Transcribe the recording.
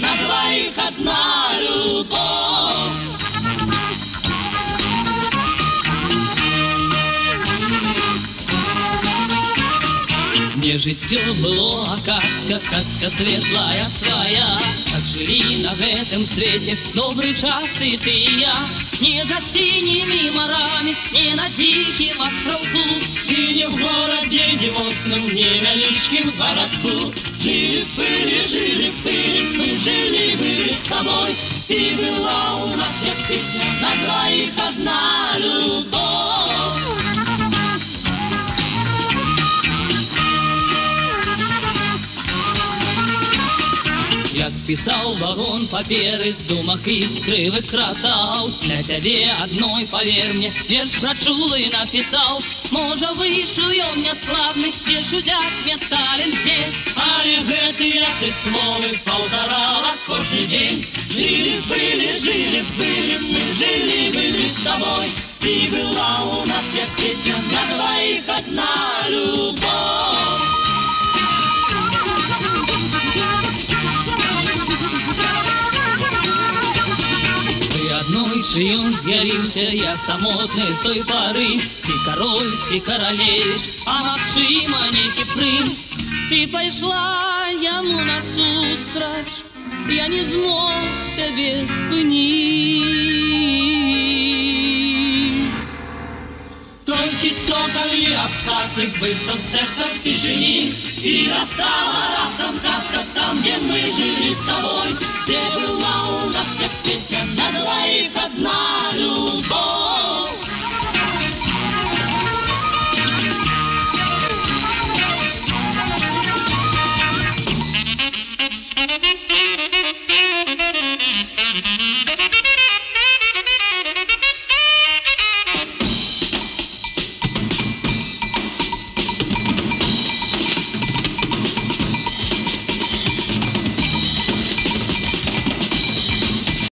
на двоих одна любовь. Мне життя було, а казка, казка светлая своя. Как жили на этом свете добрый час и ты и я. Не за синими морами, не на диким островку, И не в городе девосном, не в величким городку. Жили-были, жили-были, мы с тобой, И была у нас, как песня, на двоих одна любовь. Я списал вагон паперы з думок іскри викрасав. Для тебе одной, поверь мне, верш про чулы написал. Можа выйшел ён мне складны, вірш узяк день. Але гэтыя ты словы паўтарала кожны день. Жили, были, жили, были, мы жили, были с тобой. Ты была у нас, как песня, на двоих одна любовь. Ты одной чыём з'явіўся я самотны з той пары ты кароль ці каралевіч а магчыма нейкі прынц ты пайшла яму насустрач я не змог цябе спыніць Толькі цокалі абцасы быццам сэрца в цішыні і настала раптам казка там, где мы жили